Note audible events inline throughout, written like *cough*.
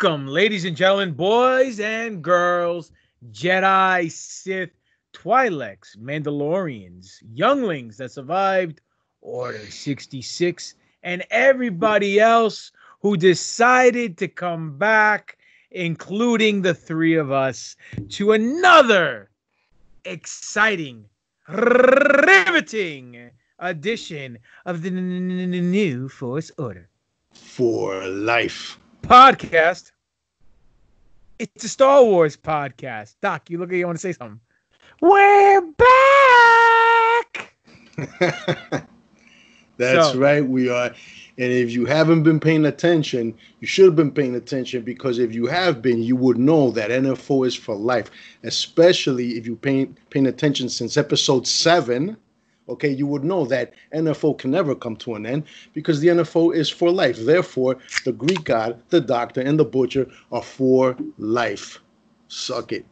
Welcome, ladies and gentlemen, boys and girls, Jedi, Sith, Twi'leks, Mandalorians, younglings that survived Order 66, and everybody else who decided to come back, including the three of us, to another exciting, riveting edition of the n- n- n- new Force Order For life. podcast. It's a Star Wars podcast. Doc, you look like you want to say something. We're back. *laughs* That's So- right, we are. And if you haven't been paying attention, you should have been paying attention because if you have been, you would know that NFO is for life. Especially if you paying paying attention since episode seven. Okay, you would know that NFO can never come to an end because the NFO is for life. Therefore, the Greek god, the doctor, and the butcher are for life. Suck it.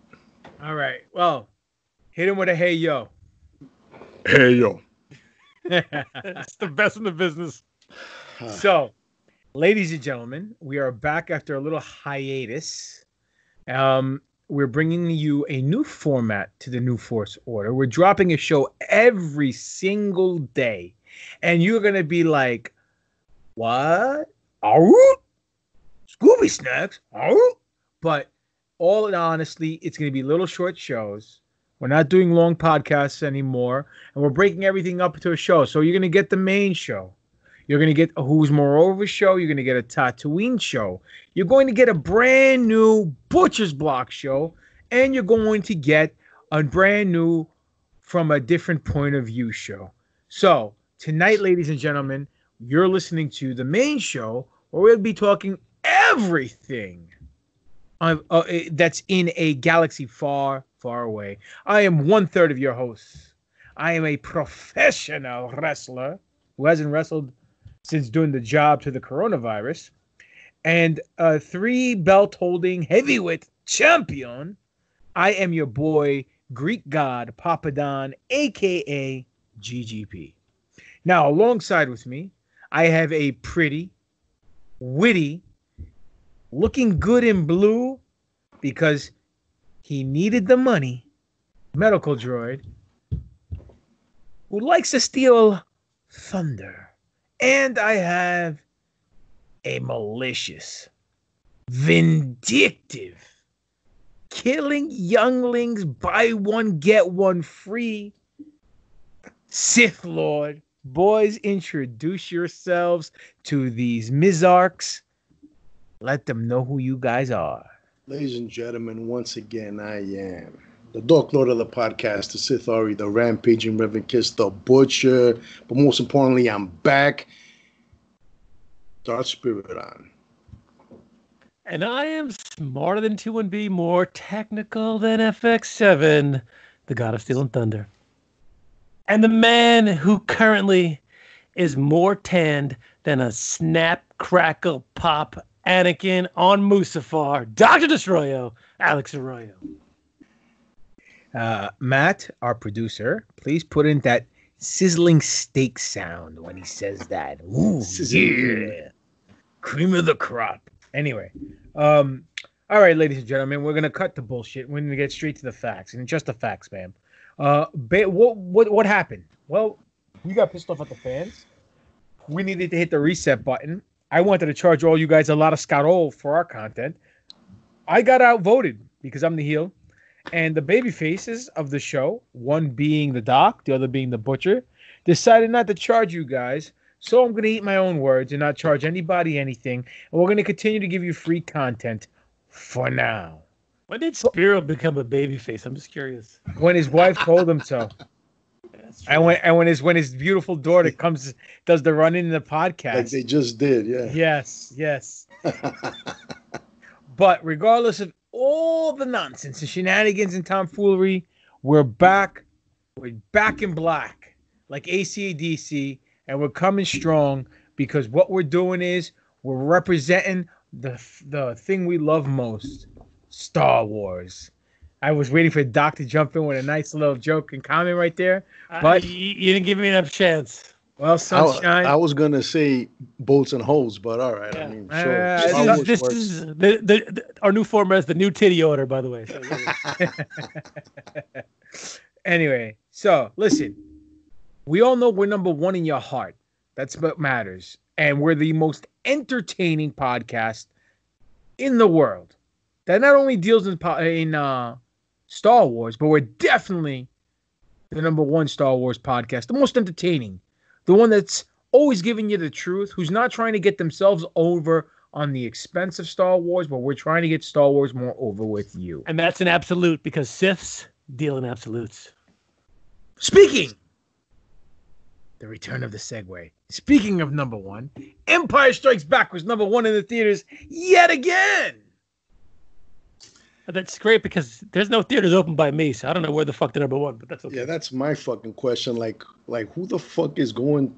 All right. Well, hit him with a hey yo. Hey yo. *laughs* It's the best in the business. so, ladies and gentlemen, we are back after a little hiatus. Um, we're bringing you a new format to the New Force Order. We're dropping a show every single day, and you're gonna be like, "What? Are Scooby snacks? Are But all in honesty, it's gonna be little short shows. We're not doing long podcasts anymore, and we're breaking everything up into a show. So you're gonna get the main show. You're going to get a Who's Moreover show. You're going to get a Tatooine show. You're going to get a brand new Butcher's Block show. And you're going to get a brand new From a Different Point of View show. So, tonight, ladies and gentlemen, you're listening to the main show where we'll be talking everything uh, uh, that's in a galaxy far, far away. I am one third of your hosts. I am a professional wrestler who hasn't wrestled since doing the job to the coronavirus, and a three belt holding heavyweight champion. I am your boy, Greek God Papadon, aka GGP. Now, alongside with me, I have a pretty, witty, looking good in blue because he needed the money, medical droid, who likes to steal thunder. And I have a malicious, vindictive, killing younglings, buy one, get one free Sith Lord. Boys, introduce yourselves to these Mizarks. Let them know who you guys are. Ladies and gentlemen, once again, I am the Dark Lord of the podcast, the Sith'ari, the Rampaging Reverend Kiss, the Butcher. But most importantly, I'm back. Darth Spirit on. And I am smarter than 2-1-B, more technical than FX7, the god of steel and thunder. And the man who currently is more tanned than a snap, crackle, pop Anakin on Mustafar, Dr. Destroyo, Alex Arroyo. Uh, Matt, our producer, please put in that sizzling steak sound when he says that. Ooh, Sizzling. yeah. Cream of the crop. Anyway, um, all right, ladies and gentlemen, we're gonna cut the bullshit. We're gonna get straight to the facts, and just the facts, ma'am. Uh, ba- what what what happened? Well, you got pissed off at the fans. We needed to hit the reset button. I wanted to charge all you guys a lot of scarol for our content. I got outvoted because I'm the heel and the baby faces of the show, one being the doc, the other being the butcher, decided not to charge you guys. So I'm gonna eat my own words and not charge anybody anything. And we're gonna continue to give you free content for now. When did Spiro become a babyface? I'm just curious. When his wife told him so. *laughs* That's And when and when his when his beautiful daughter *laughs* comes does the run in the Like podcast. they just did, yeah. Yes, yes. *laughs* But regardless of all the nonsense, the shenanigans and tomfoolery, we're back. We're back in black, like ACDC, and we're coming strong because what we're doing is we're representing the the thing we love most, Star Wars. I was waiting for Doc to jump in with a nice little joke and comment right there. Uh, But- you, you didn't give me enough chance. Well, I, sunshine. I was gonna say bolts and holes, but all right. I Yeah. mean, Uh, sure. this is- this is the, the, the our new format is the new titty order, by the way. So, yeah. *laughs* anyway, so listen, we all know we're number one in your heart. That's what matters. And we're the most entertaining podcast in the world that not only deals in, in uh, Star Wars, but we're definitely the number one Star Wars podcast, the most entertaining, the one that's always giving you the truth, who's not trying to get themselves over on the expense of Star Wars, but we're trying to get Star Wars more over with you. and that's an absolute because Siths deal in absolutes. Speaking, the return of the segue. Speaking of number one, Empire Strikes Back was number one in the theaters yet again. That's great because there's no theaters open by me, so I don't know where the fuck the number one, but that's okay. Yeah, that's my fucking question. Like, like who the fuck is going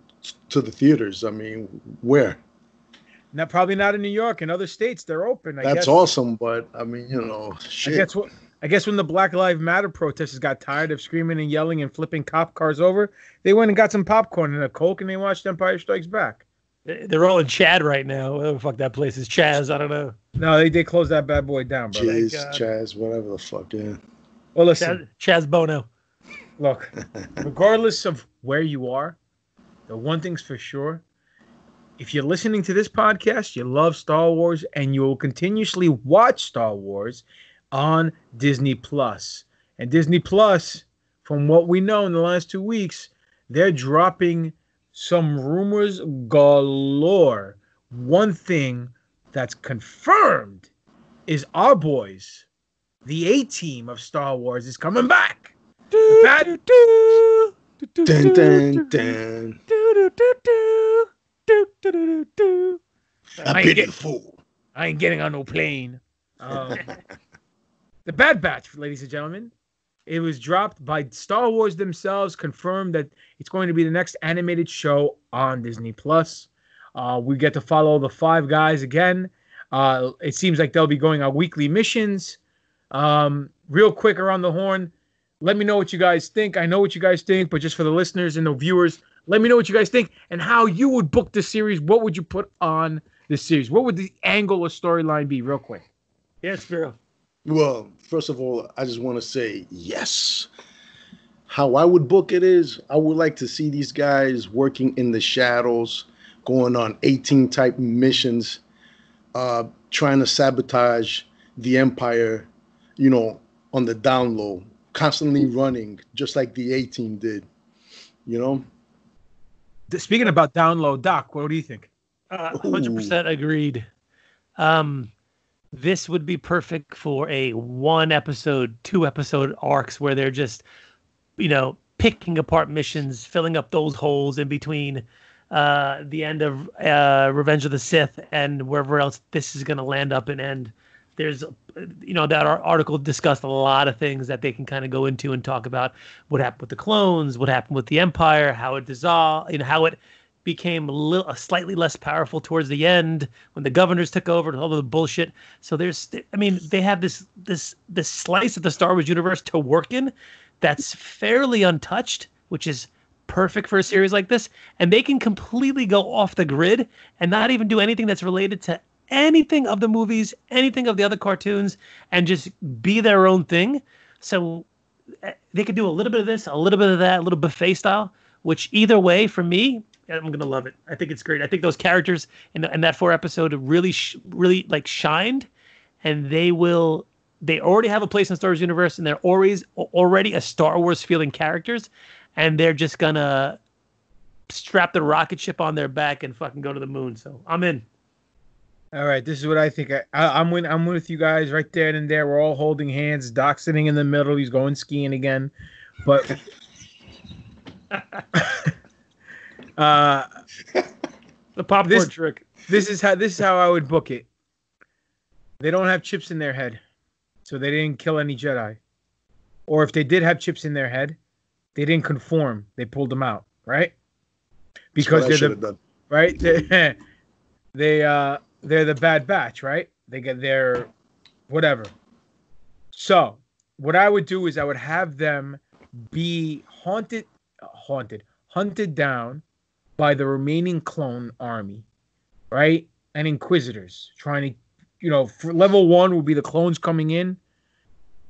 to the theaters? I mean, where? Now, probably not in New York. In other states, they're open. I That's guess. awesome, but I mean, you know, I guess what. I guess when the Black Lives Matter protesters got tired of screaming and yelling and flipping cop cars over, they went and got some popcorn and a Coke and they watched Empire Strikes Back. They're all in Chad right now. Whatever the fuck that place is, Chaz. I don't know. No, they, they closed that bad boy down, bro. Jizz, God. Uh, Chaz, whatever the fuck, yeah. Well, listen. Chaz, Chaz Bono. Look, *laughs* regardless of where you are, the one thing's for sure. If you're listening to this podcast, you love Star Wars and you will continuously watch Star Wars on Disney Plus. And Disney Plus, from what we know in the last two weeks, they're dropping some rumors galore. One thing that's confirmed is our boys, the A team of Star Wars, is coming back. Bad- Dun, dun, dun. Dun. I I pity get- the fool. I ain't getting on no plane. *laughs* Um, the Bad Batch, ladies and gentlemen. It was dropped by Star Wars themselves, confirmed that it's going to be the next animated show on Disney Plus. Uh, we get to follow the five guys again. Uh, it seems like they'll be going on weekly missions. Um, real quick around the horn, let me know what you guys think. I know what you guys think, but just for the listeners and the viewers, let me know what you guys think and how you would book the series. What would you put on the series? What would the angle or storyline be, real quick? Yeah, Spiro. Well, first of all, I just want to say yes. How I would book it is I would like to see these guys working in the shadows, going on 18 type missions, uh, trying to sabotage the Empire, you know, on the down low, constantly running, just like the A team did. You know? Speaking about download, Doc, what do you think? Uh, Hundred percent agreed. Um, this would be perfect for a one episode, two episode arcs where they're just, you know, picking apart missions, filling up those holes in between uh, the end of uh, Revenge of the Sith and wherever else this is going to land up and end. There's, you know, that ar- article discussed a lot of things that they can kind of go into and talk about what happened with the clones, what happened with the Empire, how it dissolved, you know, how it became a little, slightly less powerful towards the end when the governors took over and all the bullshit. So there's, I mean, they have this this this slice of the Star Wars universe to work in that's fairly untouched, which is perfect for a series like this. And they can completely go off the grid and not even do anything that's related to anything of the movies, anything of the other cartoons, and just be their own thing. So eh, they could do a little bit of this, a little bit of that, a little buffet style. Which either way, for me, I'm gonna love it. I think it's great. I think those characters in, in that four episode really, sh- really like shined, and they will. They already have a place in Star Wars universe, and they're always already a Star Wars feeling characters, and they're just gonna strap the rocket ship on their back and fucking go to the moon. So I'm in. All right, this is what I think. I, I, I'm with I'm with you guys right there and there. We're all holding hands. Doc sitting in the middle. He's going skiing again, but *laughs* uh, The popcorn This- trick. this is how this is how I would book it. They don't have chips in their head, so they didn't kill any Jedi. Or if they did have chips in their head, they didn't conform. They pulled them out, right? Because That's what they're should the have done. right? They, *laughs* they uh they're the bad batch, right? They get their whatever. So what I would do is I would have them be haunted, haunted, hunted down by the remaining clone army, right? And Inquisitors trying to, you know, for level one will be the clones coming in,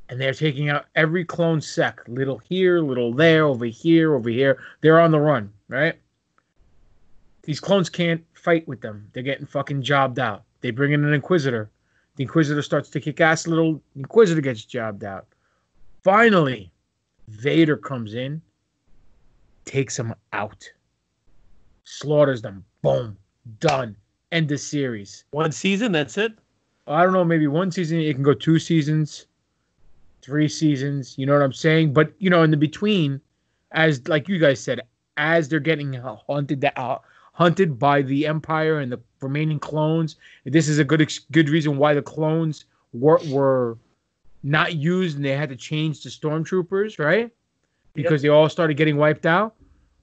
and they're taking out every clone sec, little here, little there, over here, over here. They're on the run, right? These clones can't fight with them. They're getting fucking jobbed out. They bring in an Inquisitor. The Inquisitor starts to kick ass. Little Inquisitor gets jobbed out. Finally, Vader comes in, takes them out, slaughters them. Boom, done. End the series. One season, that's it. I don't know, maybe one season. It can go two seasons, three seasons. You know what I'm saying? But you know, in the between, as like you guys said, as they're getting hunted uh, hunted by the Empire and the remaining clones, this is a good ex- good reason why the clones were were not used and they had to change to stormtroopers, right? Because they all started getting wiped out.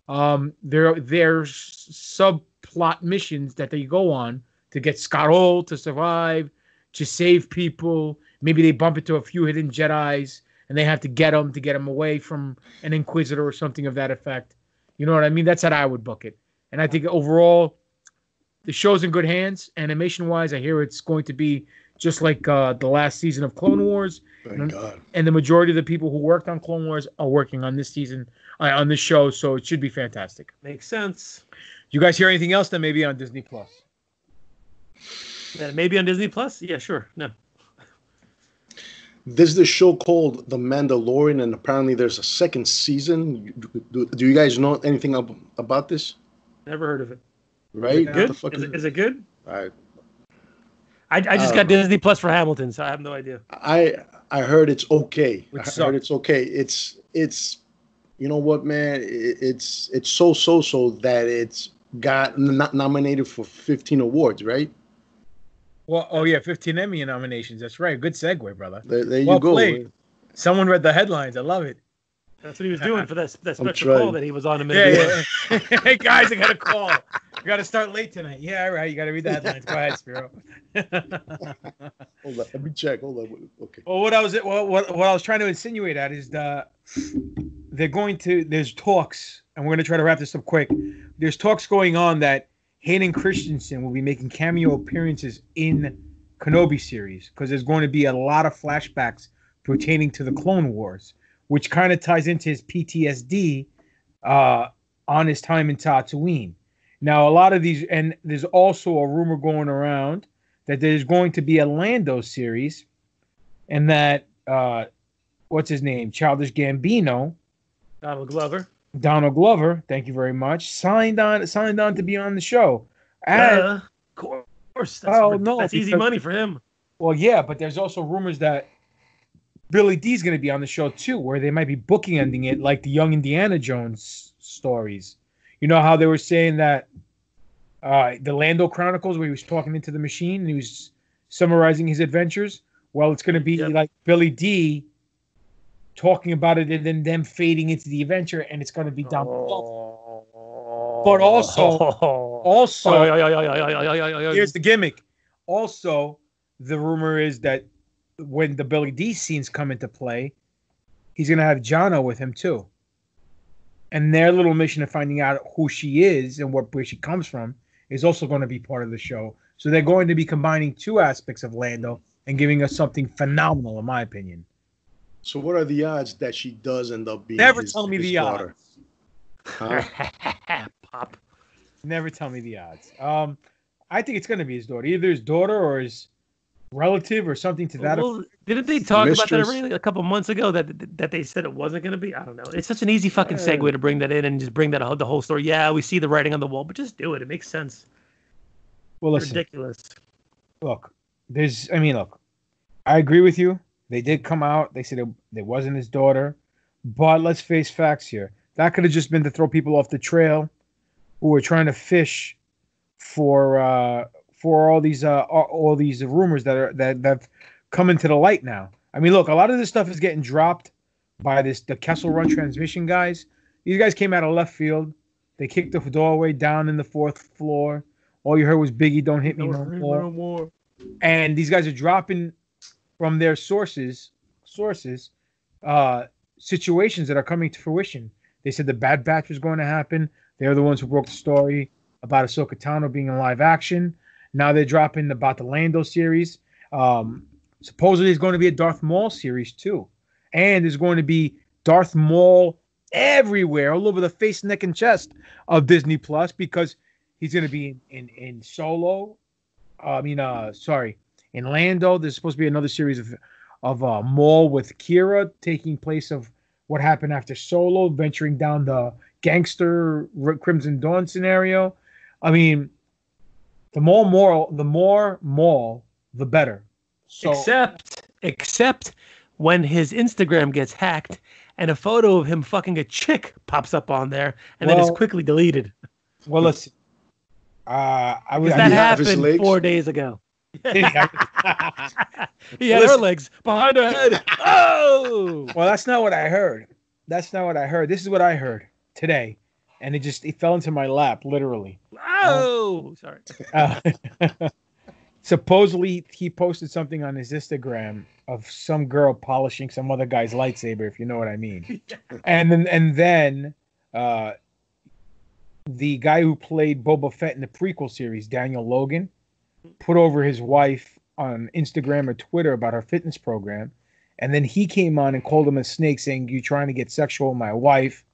Um, there there's subplot missions that they go on to get Scarol to survive, to save people. Maybe they bump into a few hidden Jedi's and they have to get them to get them away from an Inquisitor or something of that effect. You know what I mean? That's how I would book it. And I think overall, the show's in good hands. Animation wise, I hear it's going to be just like uh, the last season of Clone Wars. Thank and, God. and the majority of the people who worked on Clone Wars are working on this season, uh, on this show. So it should be fantastic. Makes sense. You guys hear anything else that may be on Disney Plus? That maybe on Disney Plus? Yeah, sure. No. There's this show called The Mandalorian, and apparently there's a second season. Do, do you guys know anything about this? Never heard of it. Right? Good? What the fuck Is is it, is it good? I, I, I just Uh, got Disney Plus for Hamilton, so I have no idea. I I heard it's okay. Which I sucked. heard it's okay. It's it's you know what, man? It, it's it's so so so that it's got not nominated for 15 awards, right? Well, oh yeah, 15 Emmy nominations. That's right. Good segue, brother. There, there Well you go. played. Someone read the headlines. I love it. That's what he was doing for that, that special call that he was on a minute ago. Yeah, yeah. *laughs* hey guys, I got a call. *laughs* Got to start late tonight. Yeah, all right. You got to read the headlines. Go ahead, Spiro. Hold on, let me check. Hold on. Okay. Well, what I was well, what what I was trying to insinuate at is the they're going to there's talks, and we're going to try to wrap this up quick. There's talks going on that Hayden Christensen will be making cameo appearances in Kenobi series because there's going to be a lot of flashbacks pertaining to the Clone Wars, which kind of ties into his PTSD uh, on his time in Tatooine. Now, a lot of these, and there's also a rumor going around that there's going to be a Lando series, and that uh, what's his name, Childish Gambino, Donald Glover. Donald Glover, thank you very much, signed on signed on to be on the show. And, Uh, of course. That's, Oh, no, that's easy money for him. well, yeah, but there's also rumors that Billy Dee's going to be on the show too, where they might be booking ending it like the Young Indiana Jones stories you know how they were saying that uh, the Lando Chronicles, where he was talking into the machine and he was summarizing his adventures. Well, it's going to be yep. like Billy Dee talking about it and then them fading into the adventure, and it's going to be down. Oh. But also, also, here's the gimmick. Also, the rumor is that when the Billy Dee scenes come into play, he's going to have Jannah with him too. And their little mission of finding out who she is and what where she comes from is also going to be part of the show. So they're going to be combining two aspects of Lando and giving us something phenomenal, in my opinion. So what are the odds that she does end up being Never his- tell me his the daughter? odds. Huh? *laughs* Pop. Never tell me the odds. Um, I think it's going to be his daughter, either his daughter or his relative or something to that. Well, didn't they talk about that already like, a couple months ago that that they said it wasn't going to be? I don't know. It's such an easy fucking segue to bring that in and just bring that whole- the whole story. Yeah, we see the writing on the wall, but just do it. It makes sense. well, listen. Ridiculous. look, there's, I mean, look, I agree with you. They did come out. They said it, it wasn't his daughter, but let's face facts here. That could have just been to throw people off the trail who were trying to fish for uh, for all these uh, all, these rumors that are that that have come into the light now. I mean, look, a lot of this stuff is getting dropped by this the Kessel Run transmission guys. These guys came out of left field. They kicked the doorway down in the fourth floor. All you heard was Biggie, "Don't hit me no more." more. and these guys are dropping from their sources sources uh situations that are coming to fruition they said the bad batch was going to happen They're the ones who broke the story about Ahsoka Tano being in live action. Now they're dropping about the Lando series. Um, supposedly, there's going to be a Darth Maul series too, and there's going to be Darth Maul everywhere, all over the face, neck, and chest of Disney Plus because he's going to be in, in in Solo. I mean, uh, sorry, in Lando. There's supposed to be another series of of uh, Maul with Qi'ra taking place of what happened after Solo, venturing down the gangster Crimson Dawn scenario. I mean, the more moral, the more moral, the better. So, except, except when his Instagram gets hacked and a photo of him fucking a chick pops up on there and well, then is quickly deleted. Well, let's. Uh, I was that happened four days ago. *laughs* he had her legs behind her head. Oh, well, that's not what I heard. That's not what I heard. This is what I heard today, and it just it fell into my lap, literally. Oh, um, sorry. *laughs* Uh, *laughs* supposedly, he posted something on his Instagram of some girl polishing some other guy's lightsaber, if you know what I mean. *laughs* and then and then uh, the guy who played Boba Fett in the prequel series, Daniel Logan, put over his wife on Instagram or Twitter about her fitness program. And then he came on and called him a snake, saying, You trying to get sexual with my wife.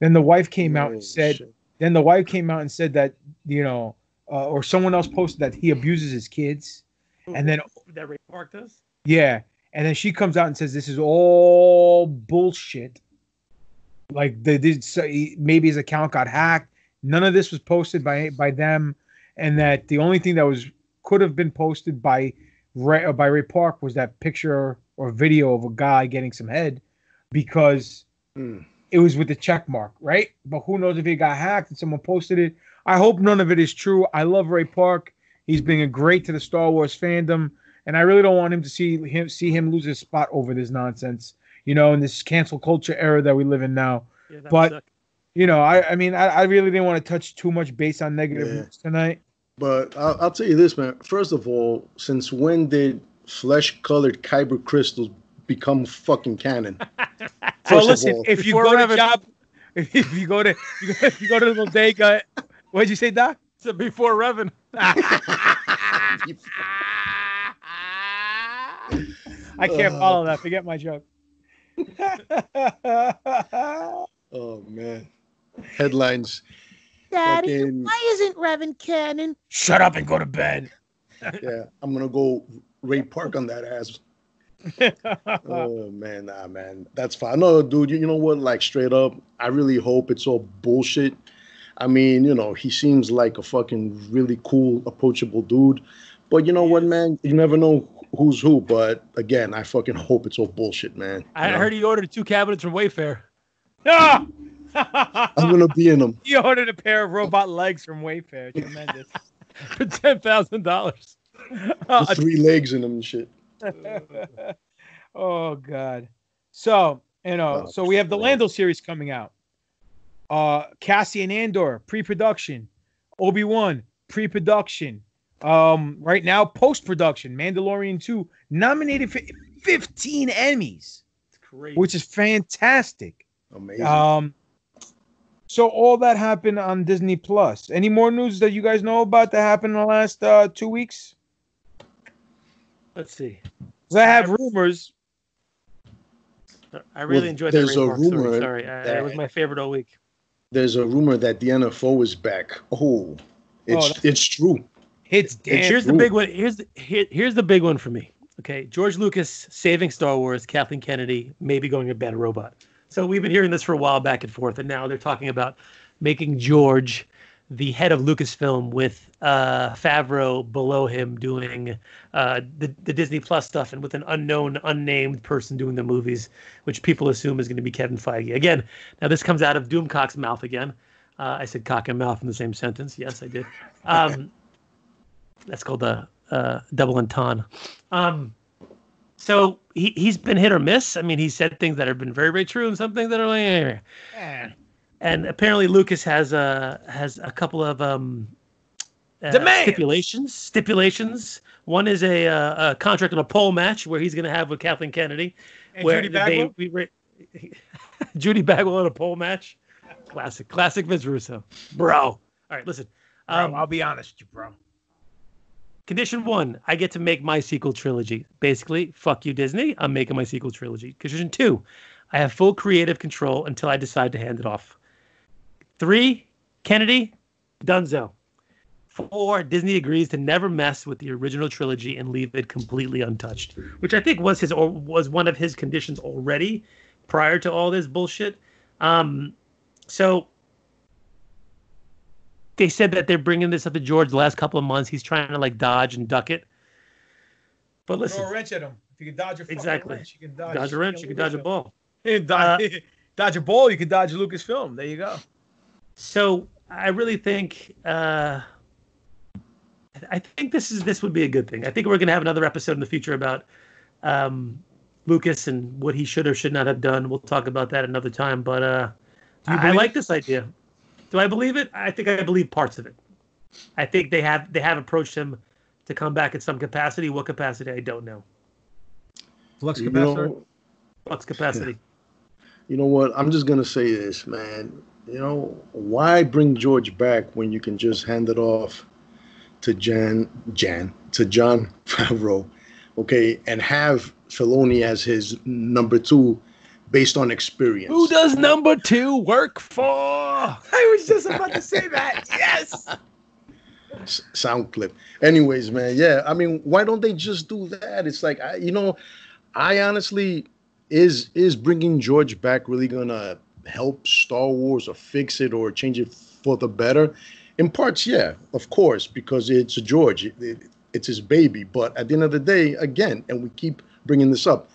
Then the wife came out and said, shit. Then the wife came out and said that, you know, uh, or someone else posted that he abuses his kids. And then that Ray Park does? Yeah. And then she comes out and says, This is all bullshit. Like the, the maybe his account got hacked. None of this was posted by by them, and that the only thing that was could have been posted by Ray, uh, by Ray Park was that picture or video of a guy getting some head because mm. It was with the check mark, right? But who knows if it got hacked and someone posted it? I hope none of it is true. I love Ray Park. He's been a great to the Star Wars fandom, and I really don't want him to see him see him lose his spot over this nonsense. You know, in this cancel culture era that we live in now. Yeah, but you know, I I mean, I, I really didn't want to touch too much based on negative yeah. news tonight. But I'll, I'll, tell you this, man. First of all, since when did flesh-colored kyber crystals become fucking canon? *laughs* First well, listen, all, if you go to job, *laughs* if you go to if you go to the bodega, what'd you say, Doc? So before Revan. *laughs* I can't uh, follow that. Forget my joke. oh man, headlines Daddy, fucking, why isn't Revan canon? Shut up and go to bed. yeah, I'm gonna go Ray Park on that ass. *laughs* oh man, nah, man, that's fine. No, dude, you, you know what? Like straight up, I really hope it's all bullshit. I mean, you know, he seems like a fucking really cool, approachable dude. But you know what, man? You never know who's who. But again, I fucking hope it's all bullshit, man. I know? heard he ordered two cabinets from Wayfair. Ah! *laughs* I'm gonna be in them. He ordered a pair of robot legs from Wayfair. Tremendous. *laughs* For ten thousand dollars. Three legs in them and shit. *laughs* oh God. So you know, oh, so we have the Lando series coming out. Uh Cassian Andor pre-production, Obi Wan pre-production. Um, right now post-production. Mandalorian two nominated for 15 Emmys. It's crazy. Which is fantastic. Amazing. Um, so all that happened on Disney Plus. Any more news that you guys know about that happened in the last uh, two weeks? Let's see. I have rumors. I really well, enjoyed that. There's a rumor. Story. Sorry, I, it was my favorite all week. There's a rumor that the NFO is back. Oh, it's oh, it's true. It's damn Here's true. the big one. Here's the here, here's the big one for me. Okay, George Lucas saving Star Wars, Kathleen Kennedy maybe going to Bad Robot. So we've been hearing this for a while back and forth, and now they're talking about making George the head of Lucasfilm with uh, Favreau below him doing uh, the, the Disney Plus stuff and with an unknown, unnamed person doing the movies, which people assume is going to be Kevin Feige. Again, now this comes out of Doomcock's mouth again. Uh, I said cock and mouth in the same sentence. Yes, I did. Um, *laughs* that's called a, a double entendre. Um, so he he's been hit or miss. I mean, he said things that have been very very true and some things that are like. Eh. And apparently Lucas has a has a couple of um uh, stipulations. Stipulations. One is a, uh, a contract on a pole match where he's going to have with Kathleen Kennedy, and where Judy Bagwell. They, we, *laughs* Judy Bagwell in a pole match. classic, classic Vince Russo, bro. All right, listen. Bro, Um, I'll be honest with you, bro. condition one, I get to make my sequel trilogy. Basically, fuck you, Disney. I'm making my sequel trilogy. Condition two, I have full creative control until I decide to hand it off. Three, Kennedy, Dunzo. Four, Disney agrees to never mess with the original trilogy and leave it completely untouched, which I think was his or was one of his conditions already prior to all this bullshit. Um, so they said that they're bringing this up to George the last couple of months. He's trying to like dodge and duck it. But listen, Throw a wrench at him. If you can dodge a Exactly. wrench, you can dodge, dodge a wrench, you can dodge a ball. Hey, *laughs* dodge, *laughs* dodge a ball, you can dodge a Lucasfilm. There you go. So I really think uh, I think this is this would be a good thing. I think we're gonna have another episode in the future about um, Lucas and what he should or should not have done. We'll talk about that another time. But uh, Do I, I like this idea. Do I believe it? I think I believe parts of it. I think they have they have approached him to come back in some capacity. What capacity? I don't know. Flux You capacitor. know, What's capacity? *laughs* you know what? I'm just gonna say this, man. You know, why bring George back when you can just hand it off to Jan, Jan, to Jon *laughs* Favreau, okay, and have Filoni as his number two, based on experience. Who does number two work for? I was just about to say that. *laughs* Yes. S- sound clip. Anyways, man, yeah. I mean, why don't they just do that? It's like, I, you know, I honestly is is bringing George back really gonna help Star Wars or fix it or change it for the better? In parts, yeah, of course, because it's George, It- it- it's his baby. But at the end of the day, again, and we keep bringing this up,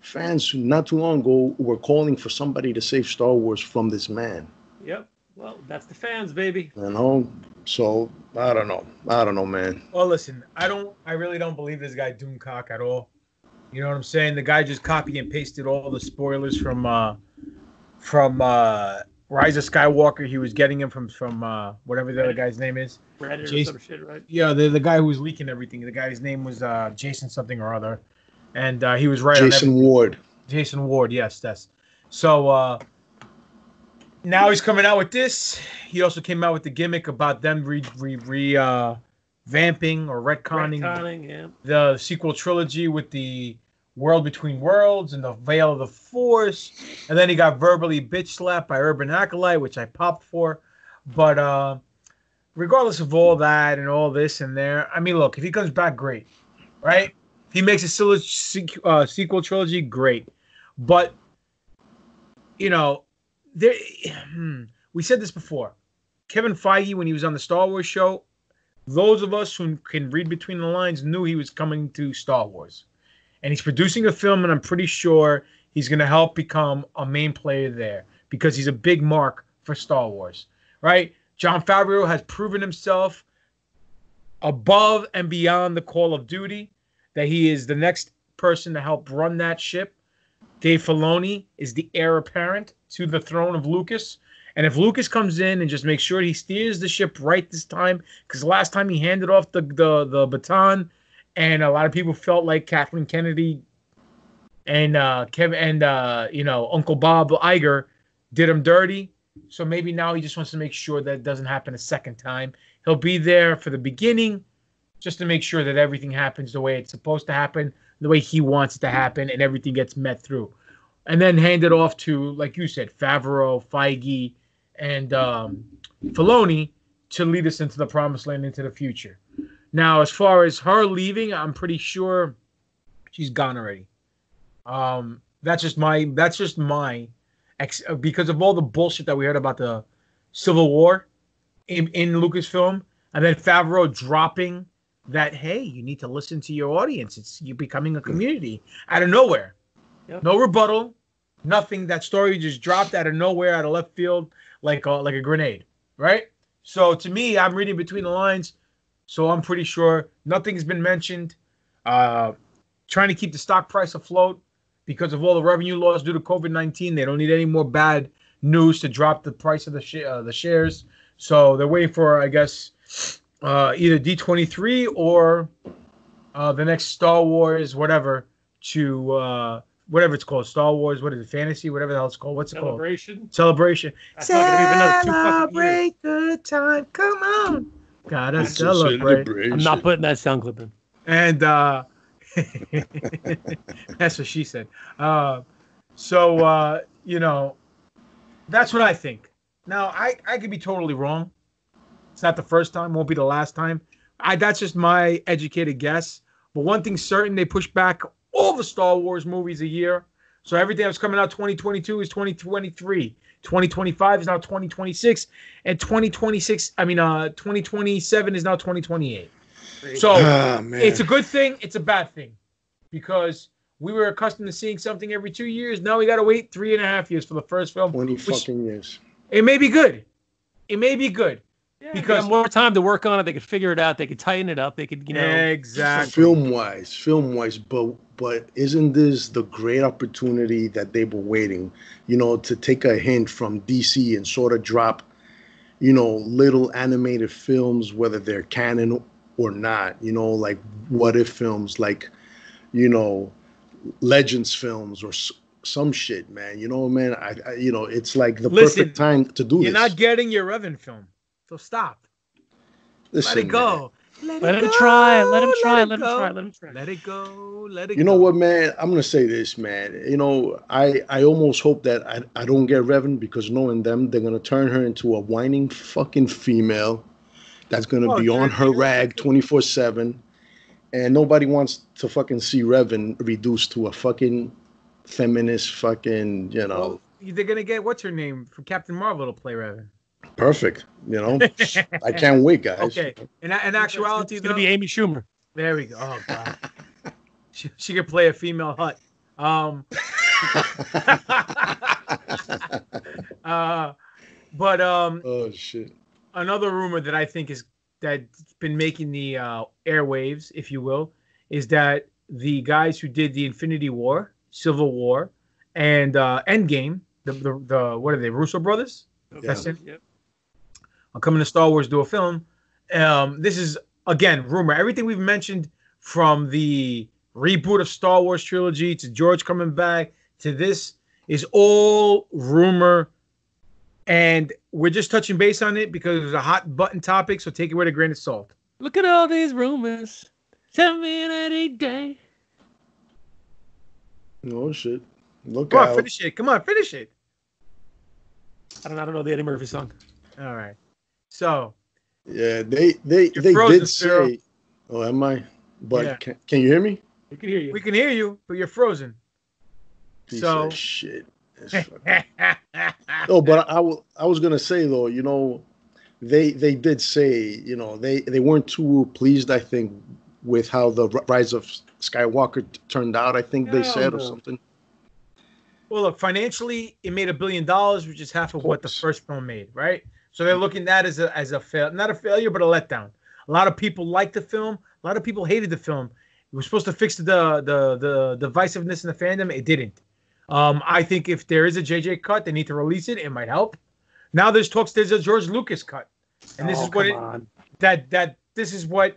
fans not too long ago were calling for somebody to save Star Wars from this man. Yep. Well, that's the fans, baby. You know, so I don't know, I don't know, man. Well, listen, I don't. I really don't believe this guy Doomcock at all. You know what I'm saying? The guy just copy and pasted all the spoilers from uh from uh Rise of Skywalker. He was getting him from from uh whatever the other guy's name is. Reddit or some shit, right? Yeah, the the guy who was leaking everything. The guy's name was uh Jason something or other, and uh, he was right Jason everything. Ward. Jason Ward, yes, that's so. uh Now he's coming out with this. He also came out with the gimmick about them re re, re uh, vamping or retconning Retconning, yeah. the sequel trilogy with the World Between Worlds and the Veil of the Force, and then he got verbally bitch slapped by Urban Acolyte, which I popped for. But uh regardless of all that and all this and there, I mean, look, if he comes back, great, right? He makes a sequ- uh, sequel trilogy, great. But you know, there *clears throat* hmm, we said this before. Kevin Feige, when he was on the Star Wars show, those of us who can read between the lines knew he was coming to Star Wars. And he's producing a film, and I'm pretty sure he's going to help become a main player there because he's a big mark for Star Wars, right? Jon Favreau has proven himself above and beyond the Call of Duty, that he is the next person to help run that ship. Dave Filoni is the heir apparent to the throne of Lucas. And if Lucas comes in and just makes sure he steers the ship right this time, because last time he handed off the, the the baton, and a lot of people felt like Kathleen Kennedy and uh, Kevin and uh, you know Uncle Bob Iger did him dirty. So maybe now he just wants to make sure that doesn't happen a second time. He'll be there for the beginning, just to make sure that everything happens the way it's supposed to happen, the way he wants it to happen, and everything gets met through. And then hand it off to, like you said, Favreau, Feige, and um, Filoni to lead us into the promised land into the future. Now, as far as her leaving, I'm pretty sure she's gone already. Um, that's just my that's just my ex because of all the bullshit that we heard about the Civil War in, in Lucasfilm, and then Favreau dropping that hey, you need to listen to your audience. It's you're becoming a community out of nowhere. Yep. No rebuttal, nothing. That story just dropped out of nowhere, out of left field, like a, like a grenade, right? So to me, I'm reading between the lines. So I'm pretty sure nothing's been mentioned. Uh, trying to keep the stock price afloat because of all the revenue loss due to COVID 19. They don't need any more bad news to drop the price of the sh- uh, the shares. So they're waiting for, I guess, uh, either D23 or uh, the next Star Wars, whatever, to uh, whatever it's called, Star Wars, what is it, fantasy, whatever the hell it's called. What's it called? Celebration. Celebration. That's not gonna be for another two fucking years. Celebrate good time. Come on. Gotta It's a celebrate. I'm not putting that sound clip in. And uh *laughs* that's what she said. Uh so uh, you know, that's what I think. Now I, I could be totally wrong. It's not the first time, won't be the last time. I that's just my educated guess. But one thing's certain, they push back all the Star Wars movies a year. So everything that's coming out 2022 is 2023. 2025 is now 2026. And 2026, I mean uh 2027 is now 2028. So man. it's a good thing, it's a bad thing. Because we were accustomed to seeing something every two years. Now we gotta wait three and a half years for the first film. 20 fucking years. it may be good. It may be good. Yeah, Because- because more time to work on it, they could figure it out. They could tighten it up. They could, you know, exactly. Film wise, film wise, but but isn't this the great opportunity that they were waiting? You know, to take a hint from DC and sort of drop, you know, little animated films, whether they're canon or not. You know, like what if films, like, you know, legends films or some shit, man. You know, man. I, I you know, it's like the Listen, perfect time to do You're this. not getting your Revan film. So stop. Listen, Let it man. go. Let, let it him go. try. Let him try. it Let him go. try. Let him try. Let it go. Let it go. You go. know what, man? I'm gonna say this, man. You know, I I almost hope that I, I don't get Revan because knowing them, they're gonna turn her into a whining fucking female that's gonna Oh, be on her you're rag 24 seven, and nobody wants to fucking see Revan reduced to a fucking feminist fucking you know Well, they're gonna get what's her name from Captain Marvel to play Revan. Perfect. You know, *laughs* I can't wait, guys. Okay. In, in actuality, it's gonna be Amy Schumer. there we go. Oh god. she, she could play a female Hutt. Um. *laughs* uh, but um, oh shit. another rumor that I think is that's been making the uh, airwaves, if you will, is that the guys who did the Infinity War, Civil War, and uh, Endgame, the, the the what are they, Russo brothers? That's it. Yep. Are coming to Star Wars do a film. Um, this is again rumor. Everything we've mentioned from the reboot of Star Wars trilogy to George coming back to this is all rumor, and we're just touching base on it because it was a hot button topic. So take it with a grain of salt. Look at all these rumors. Seven any day. Oh shit. Look Come on, out. finish it. Come on, finish it. I don't, I don't know the Eddie Murphy song. All right. So Yeah, they they they frozen, did Cyril. say. Oh, am I? But Yeah. can, can you hear me? We can hear you. we can hear you, but you're frozen. Piece So- of shit. It's fucking- *laughs* no, but I, wa- I was gonna say though, you know, they they did say, you know, they they weren't too pleased. I think with how the Rise of Skywalker t- turned out. I think they Hell said or something. Well, look, financially, it made a billion dollars, which is half of what the first film made, right? So they're looking at that as a as a fail, not a failure, but a letdown. A lot of people liked the film. A lot of people hated the film. It was supposed to fix the the the divisiveness in the fandom. It didn't. Um, I think if there is a JJ cut, they need to release it. It might help. Now there's talks. There's a George Lucas cut, and this Oh, is what it, on. that that this is what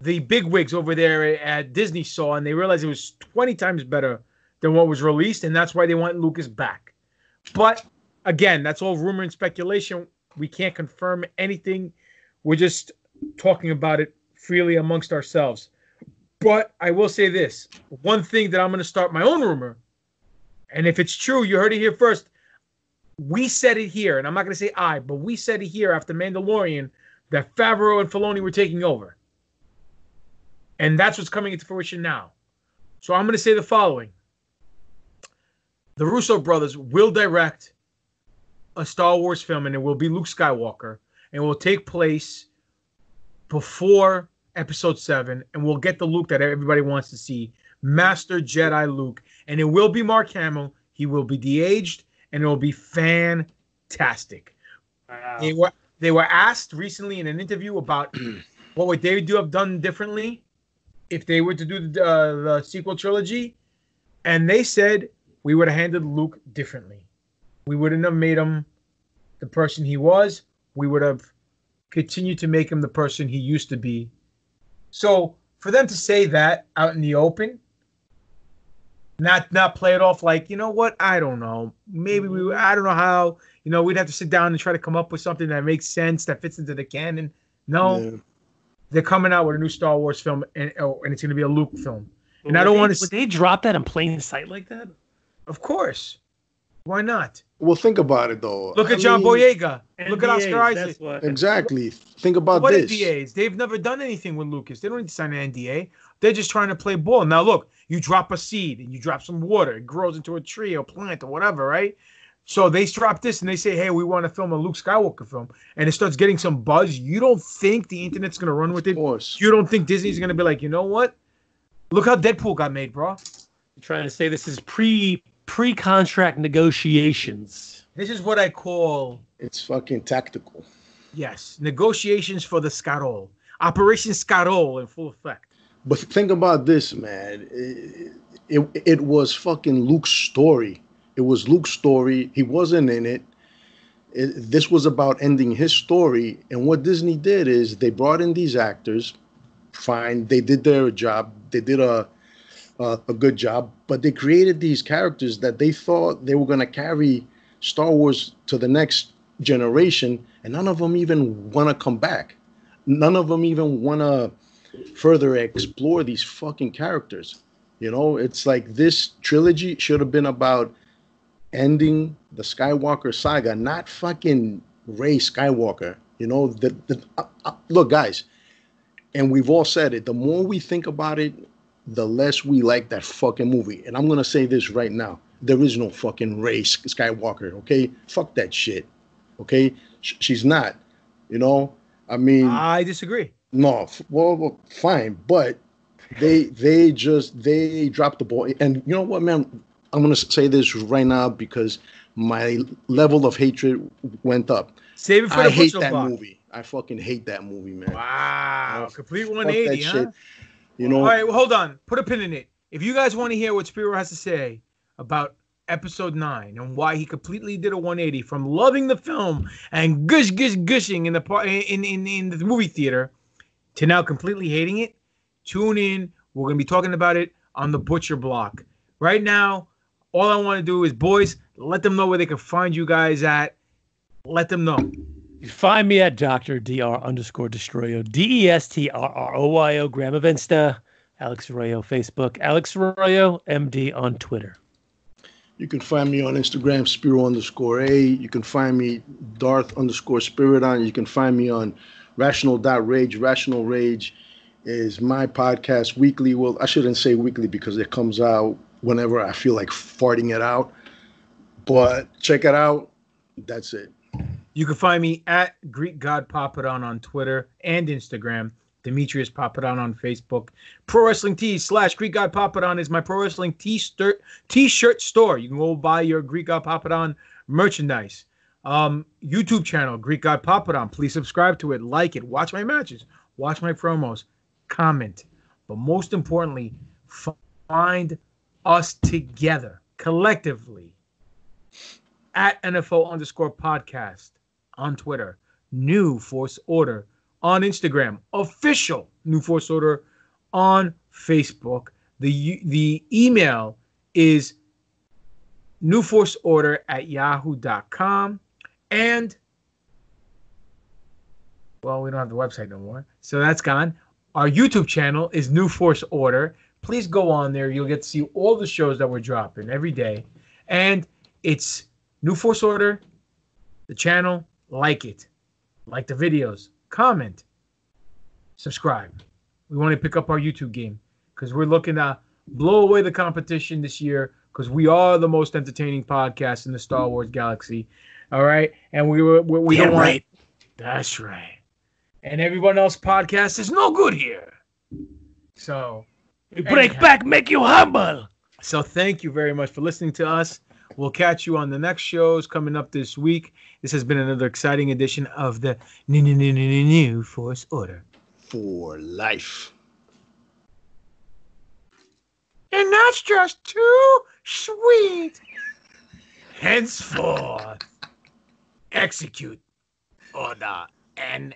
the big wigs over there at Disney saw, and they realized it was 20 times better than what was released, and that's why they want Lucas back. But again, that's all rumor and speculation. We can't confirm anything. We're just talking about it freely amongst ourselves. But I will say this one thing that I'm going to start my own rumor, and if it's true, you heard it here first. We said it here, and I'm not going to say I, but we said it here after Mandalorian that Favreau and Filoni were taking over. And that's what's coming into fruition now. So I'm going to say the following The Russo brothers will direct a Star Wars film, and it will be Luke Skywalker, and it will take place before episode seven, and we'll get the Luke that everybody wants to see Master Jedi Luke. And it will be Mark Hamill. He will be de aged, and it will be fantastic. Wow. They were they were asked recently in an interview about *clears throat* what would they do have done differently if they were to do the, uh, the sequel trilogy, and they said we would have handled Luke differently. We wouldn't have made him the person he was. We would have continued to make him the person he used to be. So for them to say that out in the open, Not not play it off like you know what I don't know maybe we I don't know how you know we'd have to sit down and try to come up with something that makes sense that fits into the canon. No, Yeah. they're coming out with a new Star Wars film and oh, and it's going to be a Luke film. And I don't wanna s- Would they drop that in plain sight like that? Of course, why not? Well, think about it though. Look I at John mean, Boyega. Look at Oscar NDAs, Isaac. that's what- Exactly. Think about What this. NDAs? They've never done anything with Lucas. They don't need to sign an NDA. They're just trying to play ball. Now look, you drop a seed and you drop some water, it grows into a tree or plant or whatever, right? So they drop this and they say, "Hey, we want to film a Luke Skywalker film," and it starts getting some buzz. You don't think the internet's gonna run with it? Of it? course. You don't think Disney's gonna be like, you know what? Look how Deadpool got made, bro. You're trying to say this is pre pre contract negotiations. This is what I call It's fucking tactical. yes, negotiations for the Scarol, Operation Scarol in full effect. But think about this, man. It, it, it was fucking Luke's story. It was Luke's story. He wasn't in it. it. This was about ending his story. And what Disney did is they brought in these actors. Fine, they did their job. They did a a, a good job. But they created these characters that they thought they were going to carry Star Wars to the next generation, and none of them even want to come back. None of them even want to further explore these fucking characters. You know, it's like this trilogy should have been about ending the Skywalker saga, not fucking Rey Skywalker. You know, the, the uh, uh, look, guys, and we've all said it. The more we think about it, the less we like that fucking movie. And I'm gonna say this right now: there is no fucking race Skywalker. Okay, fuck that shit. Okay, Sh- she's not. You know, I mean, I disagree. no, f- well, well, fine, but they they just they dropped the ball. And you know what, man? I'm gonna say this right now because my level of hatred went up. Save it for I the hate that block. movie. I fucking hate that movie, man. Wow, complete Fuck 180, huh? shit. You know, All right, well, hold on. Put a pin in it. If you guys want to hear what Spiro has to say about episode nine and why he completely did a 180 from loving the film and gush gush gushing in the par- in, in in the movie theater to now completely hating it, tune in. We're gonna be talking about it on the Butcher Block. Right now, all I want to do is, boys, let them know where they can find you guys at. Let them know. You find me at Dr. Dr. underscore Destroyo, D E S T R R O Y O, Graham Insta, Alex Arroyo, Facebook, Alex Arroyo, MD on Twitter. you can find me on Instagram, Spiro underscore A. You can find me Darth underscore Spirit on. You can find me on Rational Rage. Rational Rage is my podcast weekly. Well, I shouldn't say weekly because it comes out whenever I feel like farting it out. But check it out. That's it. You can find me at Greek God Papadon on Twitter and Instagram. Demetrius Papadon on Facebook. Pro Wrestling Tees slash Greek God Papadon is my pro wrestling t-shirt t-shirt store. You can go buy your Greek God Papadon merchandise. Um, YouTube channel Greek God Papadon. Please subscribe to it, like it, watch my matches, watch my promos, comment. But most importantly, find us together collectively at NFO underscore podcast on Twitter, New Force Order on Instagram, official New Force Order on Facebook. The the email is New Force Order at yahoo.com. And well, we don't have the website no more. So that's gone. Our YouTube channel is New Force Order. Please go on there. You'll get to see all the shows that we're dropping every day. And it's New Force Order, the channel, like it, like the videos, comment, subscribe. We want to pick up our YouTube game because we're looking to blow away the competition this year because we are the most entertaining podcast in the Star Wars galaxy. All right, and we were we, we don't want. right. That's right. And everyone else podcast is no good here. So We break back, make you humble. so thank you very much for listening to us. We'll catch you on the next shows coming up this week. This has been another exciting edition of the New New New New New Force Order. For life. And that's just too sweet. Henceforth, execute order NFO.